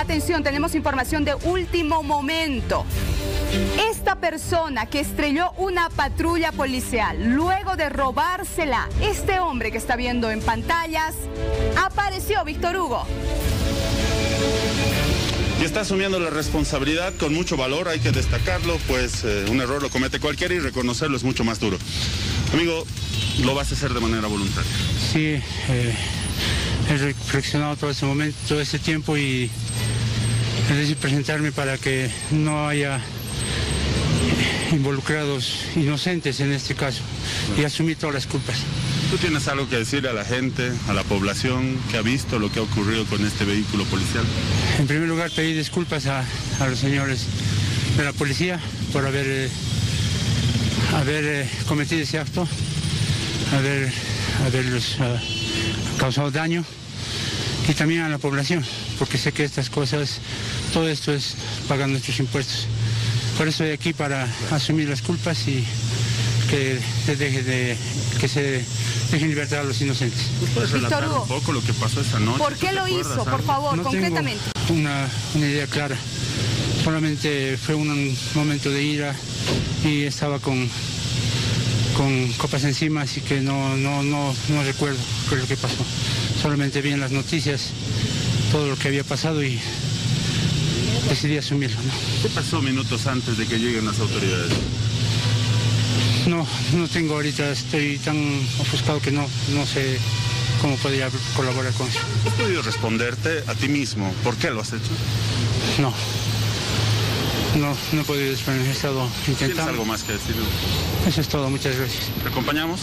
Atención, tenemos información de último momento. Esta persona que estrelló una patrulla policial luego de robársela, este hombre que está viendo en pantallas, apareció Víctor Hugo. Y está asumiendo la responsabilidad con mucho valor, hay que destacarlo, pues eh, un error lo comete cualquiera y reconocerlo es mucho más duro. Amigo, lo vas a hacer de manera voluntaria. Sí, eh, he reflexionado todo ese momento, todo ese tiempo y presentarme para que no haya involucrados inocentes en este caso y asumir todas las culpas. ¿Tú tienes algo que decirle a la gente, a la población que ha visto lo que ha ocurrido con este vehículo policial? En primer lugar, pedir disculpas a, a los señores de la policía por haber, eh, haber eh, cometido ese acto, haber, haberlos uh, causado daño y también a la población, porque sé que estas cosas, todo esto es pagando nuestros impuestos. Por eso estoy aquí para asumir las culpas y que se deje de que se dejen libertad a los inocentes. ¿Puedes relatar un poco lo que pasó esa noche? ¿Por qué lo hizo? Por favor, no concretamente. Tengo una, una idea clara. Solamente fue un momento de ira y estaba con, con copas encima, así que no, no, no, no recuerdo qué es lo que pasó. Solamente vi en las noticias todo lo que había pasado y decidí asumirlo. ¿no? ¿Qué pasó minutos antes de que lleguen las autoridades? No, no tengo ahorita, estoy tan ofuscado que no, no sé cómo podría colaborar con eso. ¿Has podido responderte a ti mismo? ¿Por qué lo has hecho? No. No, no he podido responder, he estado ¿Tienes intentando. algo más que decir? Eso es todo, muchas gracias. ¿Te acompañamos?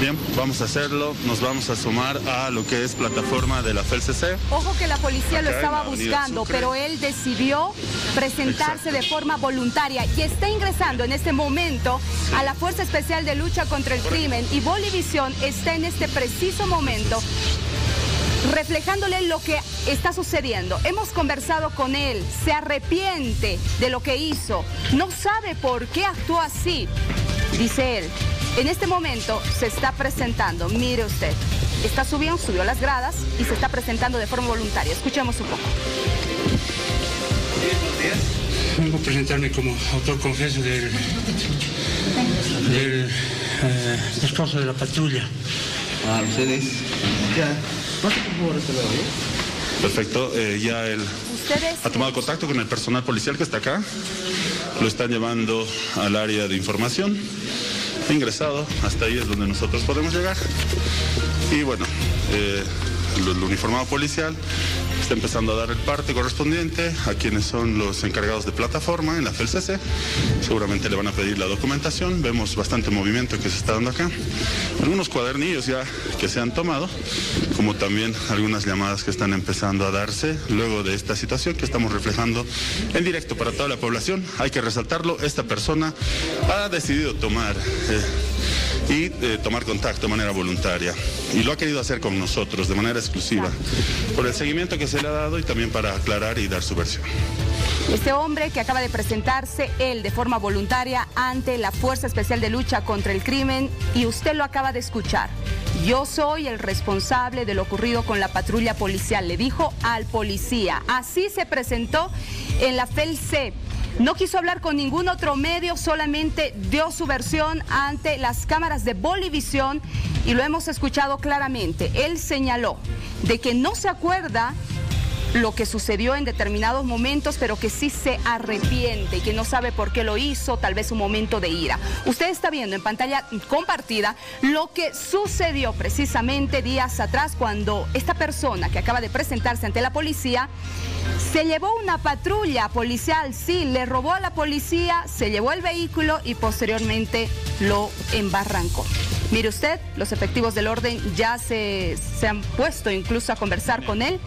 Bien, vamos a hacerlo. Nos vamos a sumar a lo que es plataforma de la FELCC. Ojo que la policía lo Acá estaba buscando, pero él decidió presentarse Exacto. de forma voluntaria y está ingresando en este momento a la Fuerza Especial de Lucha contra el Crimen y Bolivisión está en este preciso momento reflejándole lo que está sucediendo. Hemos conversado con él, se arrepiente de lo que hizo, no sabe por qué actuó así, dice él. En este momento se está presentando, mire usted, está subiendo, subió las gradas y se está presentando de forma voluntaria. Escuchemos un poco. Vengo a presentarme como autor confeso del, del eh, destrozo de la patrulla. Ah, ustedes. Ya. Pasa por favor este lado, ¿no? Perfecto. eh, ya él Ustedes ha tomado contacto con el personal policial que está acá. Lo están llevando al área de información. Ingresado. Hasta ahí es donde nosotros podemos llegar. Y bueno, eh, el uniformado policial está empezando a dar el parte correspondiente a quienes son los encargados de plataforma en la FELCC. Seguramente le van a pedir la documentación. Vemos bastante movimiento que se está dando acá. Algunos cuadernillos ya que se han tomado, como también algunas llamadas que están empezando a darse luego de esta situación que estamos reflejando en directo para toda la población. Hay que resaltarlo, esta persona ha decidido tomar eh, y eh, tomar contacto de manera voluntaria. Y lo ha querido hacer con nosotros de manera exclusiva, por el seguimiento que se le ha dado y también para aclarar y dar su versión. Este hombre que acaba de presentarse, él de forma voluntaria ante la Fuerza Especial de Lucha contra el Crimen, y usted lo acaba de escuchar. Yo soy el responsable de lo ocurrido con la patrulla policial, le dijo al policía. Así se presentó en la FELC. No quiso hablar con ningún otro medio, solamente dio su versión ante las cámaras de Bolivisión y lo hemos escuchado claramente. Él señaló de que no se acuerda lo que sucedió en determinados momentos, pero que sí se arrepiente y que no sabe por qué lo hizo, tal vez un momento de ira. Usted está viendo en pantalla compartida lo que sucedió precisamente días atrás cuando esta persona que acaba de presentarse ante la policía se llevó una patrulla policial, sí, le robó a la policía, se llevó el vehículo y posteriormente lo embarrancó. Mire usted, los efectivos del orden ya se, se han puesto incluso a conversar con él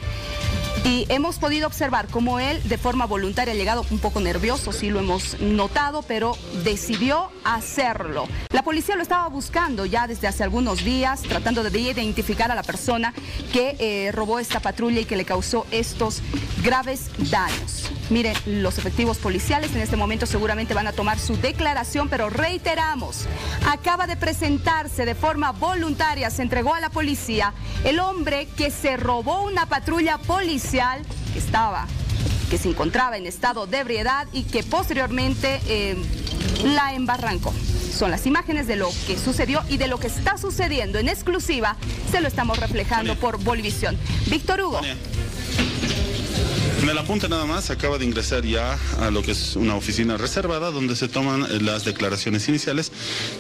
y hemos podido observar cómo él de forma voluntaria ha llegado un poco nervioso, sí lo hemos notado, pero decidió hacerlo. La policía lo estaba buscando ya desde hace algunos días, tratando de identificar a la persona que eh, robó esta patrulla y que le causó estos graves daños. Miren, los efectivos policiales en este momento seguramente van a tomar su declaración, pero reiteramos, acaba de presentarse de forma voluntaria, se entregó a la policía el hombre que se robó una patrulla policial policial que estaba, que se encontraba en estado de ebriedad y que posteriormente eh, la embarrancó. Son las imágenes de lo que sucedió y de lo que está sucediendo en exclusiva. Se lo estamos reflejando por Bolivisión. Víctor Hugo. El apunte nada más acaba de ingresar ya a lo que es una oficina reservada donde se toman eh, las declaraciones iniciales.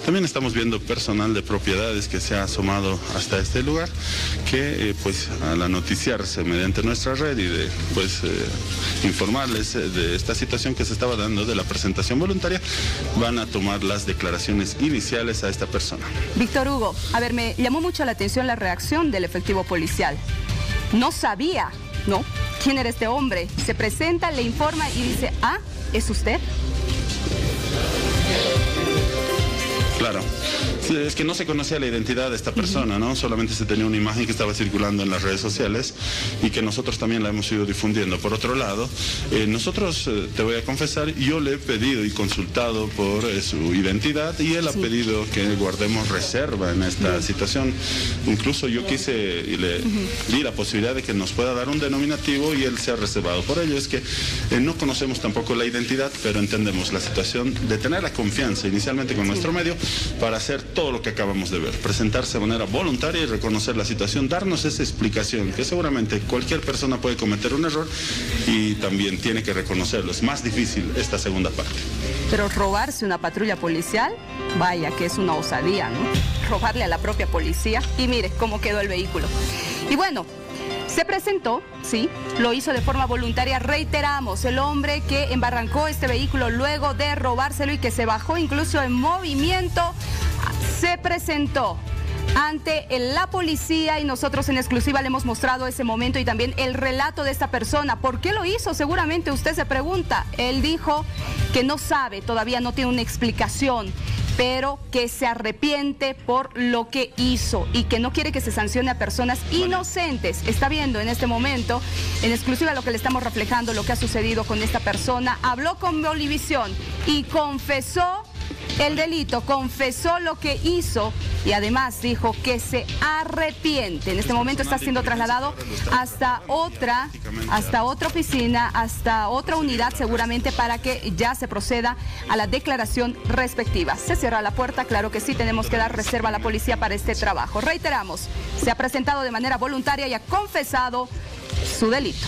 También estamos viendo personal de propiedades que se ha asomado hasta este lugar, que eh, pues al anunciarse mediante nuestra red y de pues eh, informarles de esta situación que se estaba dando de la presentación voluntaria, van a tomar las declaraciones iniciales a esta persona. Víctor Hugo, a ver, me llamó mucho la atención la reacción del efectivo policial. No sabía, ¿no? Quién era este hombre. Se presenta, le informa y dice, ah, ¿es usted? Claro. Es que no se conocía la identidad de esta persona, ¿no? Solamente se tenía una imagen que estaba circulando en las redes sociales y que nosotros también la hemos ido difundiendo. Por otro lado, eh, nosotros, eh, te voy a confesar, yo le he pedido y consultado por eh, su identidad y él ha pedido que guardemos reserva en esta situación. Incluso yo quise y le di la posibilidad de que nos pueda dar un denominativo y él se ha reservado por ello. Es que no conocemos tampoco la identidad, pero entendemos la situación de tener la confianza inicialmente con nuestro medio para hacer todo lo que acabamos de ver, presentarse de manera voluntaria y reconocer la situación, darnos esa explicación, que seguramente cualquier persona puede cometer un error y también tiene que reconocerlo. Es más difícil esta segunda parte. Pero robarse una patrulla policial, vaya que es una osadía, ¿no? Robarle a la propia policía y mire cómo quedó el vehículo. Y bueno, se presentó, sí, lo hizo de forma voluntaria, reiteramos, el hombre que embarrancó este vehículo luego de robárselo y que se bajó incluso en movimiento, se presentó ante la policía y nosotros en exclusiva le hemos mostrado ese momento y también el relato de esta persona. ¿Por qué lo hizo? Seguramente usted se pregunta. Él dijo que no sabe, todavía no tiene una explicación pero que se arrepiente por lo que hizo y que no quiere que se sancione a personas inocentes. Está viendo en este momento, en exclusiva lo que le estamos reflejando, lo que ha sucedido con esta persona. Habló con Bolivisión y confesó el delito, confesó lo que hizo y además dijo que se arrepiente. En este momento está siendo trasladado hasta otra, hasta otra oficina, hasta otra unidad seguramente para que ya se proceda a la declaración respectiva. Se cierra la puerta, claro que sí, tenemos que dar reserva a la policía para este trabajo. Reiteramos, se ha presentado de manera voluntaria y ha confesado su delito.